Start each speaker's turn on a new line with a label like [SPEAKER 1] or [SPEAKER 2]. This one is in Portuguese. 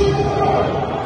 [SPEAKER 1] Senhor.